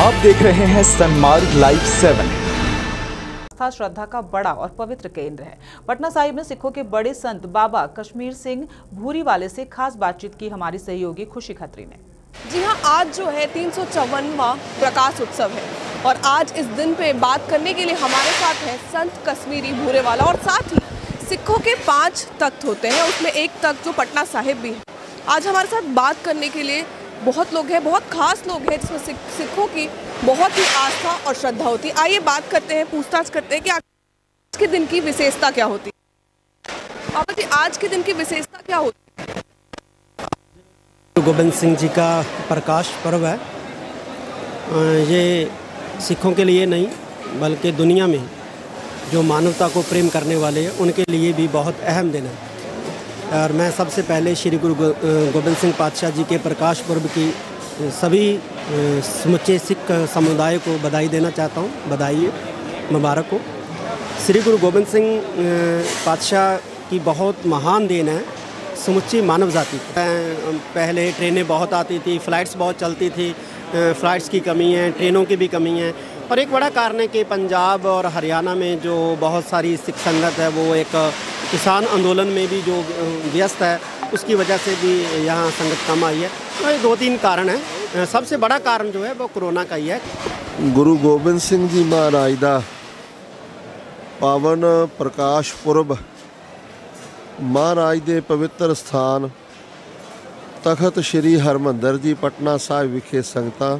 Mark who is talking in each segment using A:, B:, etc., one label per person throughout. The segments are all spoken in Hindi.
A: आप देख रहे हैं सनमार्ग लाइव सेवन।
B: आस्था श्रद्धा का बड़ा और पवित्र केंद्र है। पटना साहिब में सिखों के बड़े संत बाबा कश्मीर सिंह भूरी वाले से खास बातचीत की हमारी सहयोगी खुशी खत्री ने।
C: जी हाँ आज जो है तीन प्रकाश उत्सव है और आज इस दिन पे बात करने के लिए हमारे साथ है संत कश्मीरी भूरे वाला और साथ ही सिखों के पाँच तख्त होते हैं उसमें एक तख्त जो पटना साहिब भी है। आज हमारे साथ बात करने के लिए बहुत लोग हैं बहुत खास लोग हैं जिसमें सिख, की बहुत ही आस्था और श्रद्धा होती है। आइए बात करते हैं पूछताछ करते हैं कि आज के दिन की विशेषता क्या होती है? बाबा जी आज के दिन की विशेषता क्या होती है?
D: गुरु गोविंद सिंह जी का प्रकाश पर्व है। ये सिखों के लिए नहीं बल्कि दुनिया में जो मानवता को प्रेम करने वाले हैं उनके लिए भी बहुत अहम दिन है। और मैं सबसे पहले श्री गुरु गो- गोविंद सिंह पातशाह जी के प्रकाश पर्व की सभी समुचे सिख समुदाय को बधाई देना चाहता हूँ। बधाई, मुबारक हो। श्री गुरु गोविंद सिंह पातशाह की बहुत महान देन है, समुची मानव जाति। पहले ट्रेनें बहुत आती थी, फ्लाइट्स बहुत चलती थी फ्लाइट्स की कमी है, ट्रेनों की भी कमी है। और एक बड़ा कारण है कि पंजाब और हरियाणा में जो बहुत सारी सिख संगत है, वो एक किसान आंदोलन में भी जो अ, व्यस्त है उसकी वजह से भी यहाँ संगत कम आई है तो ये दो तीन कारण हैं अ, सबसे बड़ा कारण जो है वो कोरोना का ही है
E: ਗੁਰੂ ਗੋਬਿੰਦ ਸਿੰਘ ਜੀ ਮਹਾਰਾਜ ਦਾ ਪਾਵਨ ਪ੍ਰਕਾਸ਼ ਪੁਰਬ ਮਹਾਰਾਜ ਦੇ ਪਵਿੱਤਰ ਸਥਾਨ ਤਖਤ ਸ੍ਰੀ ਹਰਮੰਦਰ ਜੀ ਪਟਨਾ ਸਾਹਿਬ ਵਿਖੇ ਸੰਗਤਾਂ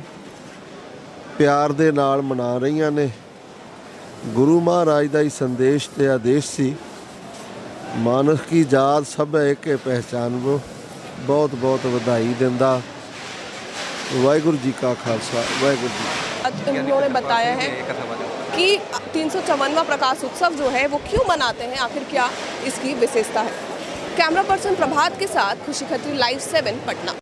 E: ਪਿਆਰ ਦੇ ਨਾਲ ਮਨਾ ਰਹੀਆਂ ਨੇ ਗੁਰੂ ਮਹਾਰਾਜ ਦਾ ਹੀ ਸੰਦੇਸ਼ ਤੇ ਆਦੇਸ਼ ਸੀ ਮਾਨਸ ਕੀ ਜਾਤ ਸਭ ਏਕੇ ਪਹਿਚਾਨਵੋ ਬਹੁਤ ਬਹੁਤ ਵਧਾਈ ਦਿੰਦਾ ਵਾਹਿਗੁਰੂ ਜੀ ਕਾ ਖਾਲਸਾ ਵਾਹਿਗੁਰੂ ਜੀ ਕੀ ਫਤਿਹ।
C: आज उन्होंने बताया है कि तीन प्रकाश उत्सव जो है वो क्यों मनाते हैं आखिर क्या इसकी विशेषता है कैमरा पर्सन प्रभात के साथ खुशी खत्री लाइव सेवन पटना